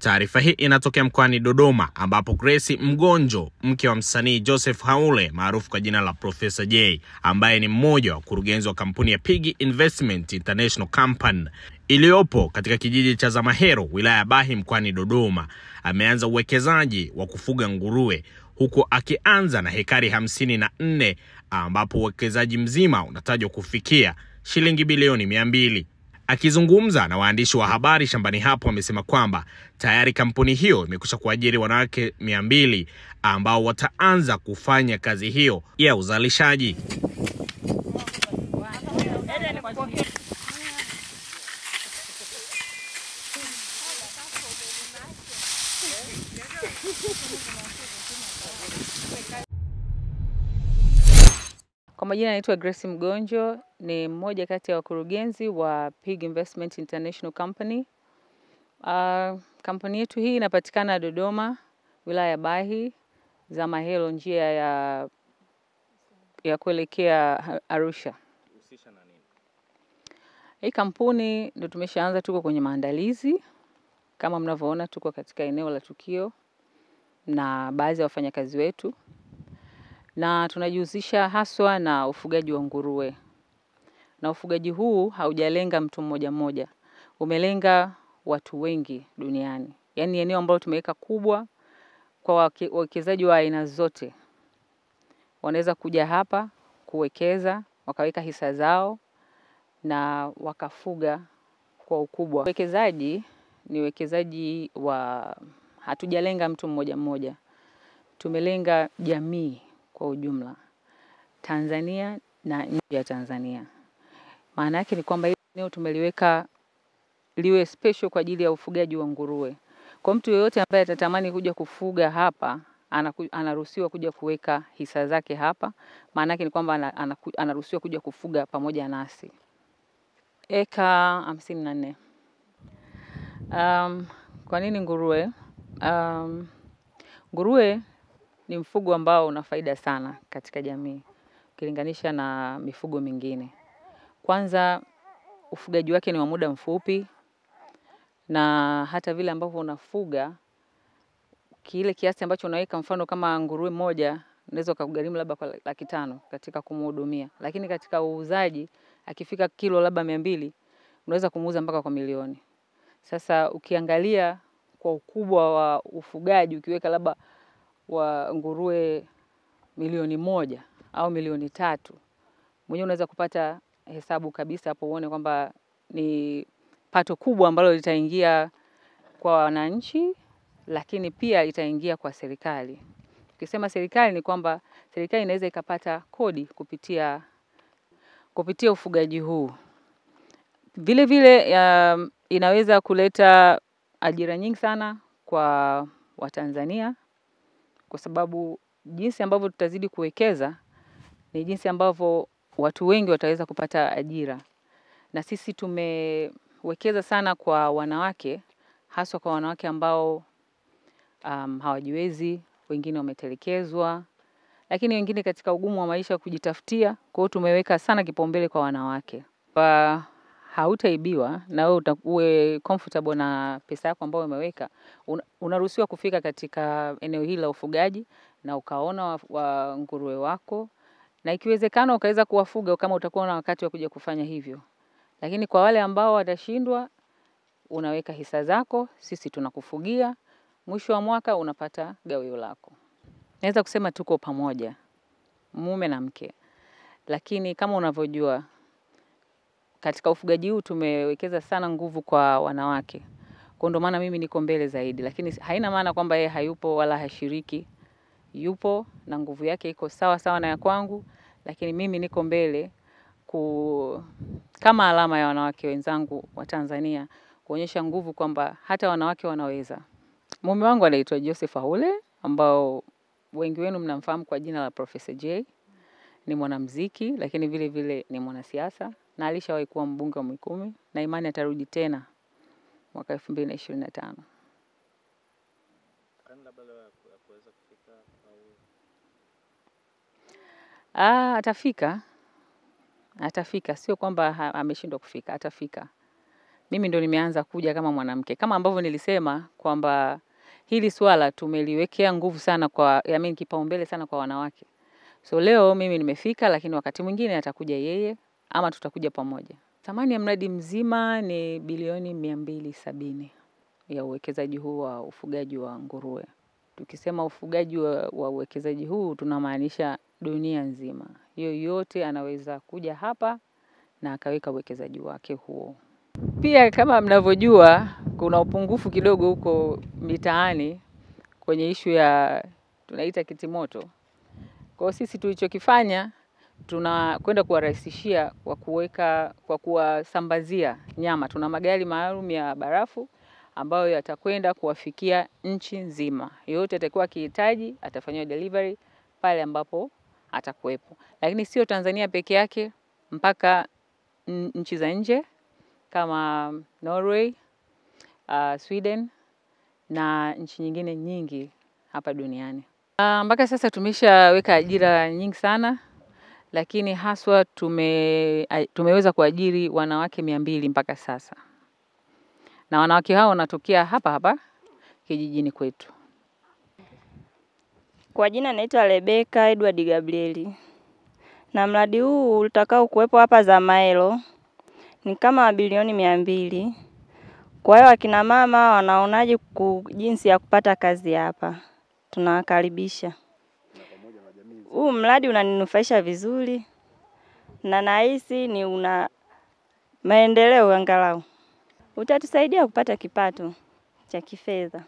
Taarifa hii inatokea mkoani Dodoma ambapo Grace Mgonjo, mke wa msanii Joseph Haule maarufu kwa jina la Profesa J, ambaye ni mmoja wa wakurugenzi wa kampuni ya Pigi Investment International Company iliyopo katika kijiji cha Zamahero, wilaya ya Bahi mkoani Dodoma, ameanza uwekezaji wa kufuga nguruwe huku akianza na hekari hamsini na nne ambapo uwekezaji mzima unatajwa kufikia shilingi bilioni mia mbili. Akizungumza na waandishi wa habari shambani hapo, amesema kwamba tayari kampuni hiyo imekwisha kuajiri wanawake mia mbili ambao wataanza kufanya kazi hiyo ya uzalishaji. Kwa majina naitwa Grace Mgonjo, ni mmoja kati ya wakurugenzi wa Pig Investment International Company. Uh, kampuni yetu hii inapatikana Dodoma, wilaya ya Bahi, za mahelo njia ya, ya kuelekea Arusha. Hii kampuni ndio tumeshaanza, tuko kwenye maandalizi. Kama mnavyoona, tuko katika eneo la tukio na baadhi ya wafanyakazi wetu na tunajihusisha haswa na ufugaji wa nguruwe, na ufugaji huu haujalenga mtu mmoja mmoja, umelenga watu wengi duniani. Yaani eneo ambalo tumeweka kubwa kwa wawekezaji wa aina zote, wanaweza kuja hapa kuwekeza, wakaweka hisa zao na wakafuga kwa ukubwa. Uwekezaji ni uwekezaji wa, hatujalenga mtu mmoja mmoja, tumelenga jamii kwa ujumla Tanzania na nje ya Tanzania. Maana yake ni kwamba hili eneo tumeliweka liwe special kwa ajili ya ufugaji wa nguruwe. Kwa mtu yeyote ambaye atatamani kuja kufuga hapa anaruhusiwa kuja kuweka hisa zake hapa. Maana yake ni kwamba anaruhusiwa kuja kufuga pamoja nasi. Eka hamsini na nne. Um, kwa nini nguruwe? Um, nguruwe ni mfugo ambao una faida sana katika jamii ukilinganisha na mifugo mingine. Kwanza, ufugaji wake ni wa muda mfupi, na hata vile ambavyo unafuga kile kiasi ambacho unaweka, mfano kama nguruwe moja unaweza ukagharimu labda kwa laki tano katika kumhudumia, lakini katika uuzaji akifika kilo labda mia mbili unaweza kumuuza mpaka kwa milioni. Sasa ukiangalia kwa ukubwa wa ufugaji, ukiweka labda wa nguruwe milioni moja au milioni tatu, mwenyewe unaweza kupata hesabu kabisa hapo, uone kwamba ni pato kubwa ambalo litaingia kwa wananchi, lakini pia itaingia kwa serikali. Ukisema serikali ni kwamba serikali inaweza ikapata kodi kupitia kupitia ufugaji huu. Vile vile um, inaweza kuleta ajira nyingi sana kwa Watanzania kwa sababu jinsi ambavyo tutazidi kuwekeza ni jinsi ambavyo watu wengi wataweza kupata ajira, na sisi tumewekeza sana kwa wanawake, haswa kwa wanawake ambao um, hawajiwezi, wengine wametelekezwa, lakini wengine katika ugumu wa maisha kujitafutia. Kwa hiyo tumeweka sana kipaumbele kwa wanawake. Kwa hautaibiwa na wewe uwe comfortable na pesa yako ambayo umeweka, unaruhusiwa kufika katika eneo hili la ufugaji na ukaona wa, wa nguruwe wako na ikiwezekana ukaweza kuwafuga kama utakuwa na wakati wa kuja kufanya hivyo. Lakini kwa wale ambao watashindwa, unaweka hisa zako, sisi tunakufugia, mwisho wa mwaka unapata gawio lako. Naweza kusema tuko pamoja, mume na mke, lakini kama unavyojua katika ufugaji huu tumewekeza sana nguvu kwa wanawake, kwa ndo maana mimi niko mbele zaidi, lakini haina maana kwamba yeye hayupo wala hashiriki. Yupo na nguvu yake iko sawa sawa na ya kwangu, lakini mimi niko mbele ku, kama alama ya wanawake wenzangu wa Tanzania kuonyesha nguvu kwamba hata wanawake wanaweza. Mume wangu anaitwa Joseph Haule ambao wengi wenu mnamfahamu kwa jina la Profesa J. Ni mwanamuziki lakini vile vile ni mwanasiasa na alishawahi kuwa mbunge wa Mikumi na imani atarudi tena mwaka elfu mbili na ishirini na tano. Ah, atafika, atafika. Sio kwamba ameshindwa kufika, atafika. mimi ndo nimeanza kuja kama mwanamke, kama ambavyo nilisema kwamba hili swala tumeliwekea nguvu sana kwa I mean, kipaumbele sana kwa wanawake. So leo mimi nimefika, lakini wakati mwingine atakuja yeye ama tutakuja pamoja. Thamani ya mradi mzima ni bilioni mia mbili sabini ya uwekezaji huu wa ufugaji wa nguruwe. Tukisema ufugaji wa, uwekezaji huu tunamaanisha dunia nzima, yoyote anaweza kuja hapa na akaweka uwekezaji wake huo. Pia kama mnavyojua, kuna upungufu kidogo huko mitaani kwenye ishu ya tunaita kitimoto. Kwa hiyo sisi tulichokifanya tunakwenda kuwarahisishia kwa kuweka kwa kuwasambazia nyama. Tuna magari maalum ya barafu ambayo yatakwenda kuwafikia nchi nzima. Yoyote atakuwa akihitaji atafanyiwa delivery pale ambapo atakuwepo, lakini sio Tanzania peke yake, mpaka nchi za nje kama Norway, uh, Sweden na nchi nyingine nyingi hapa duniani. Uh, mpaka sasa tumeshaweka ajira nyingi sana, lakini haswa tume, tumeweza kuajiri wanawake mia mbili mpaka sasa, na wanawake hao wanatokea hapa hapa kijijini kwetu. Kwa jina naitwa Rebeka Edward Gabrieli, na mradi huu utakao kuwepo hapa Zamaelo ni kama bilioni mia mbili. Kwa hiyo akina mama wanaonaje jinsi ya kupata kazi hapa? Tunawakaribisha. Huu mradi unaninufaisha vizuri na nahisi ni una maendeleo angalau, utatusaidia kupata kipato cha kifedha.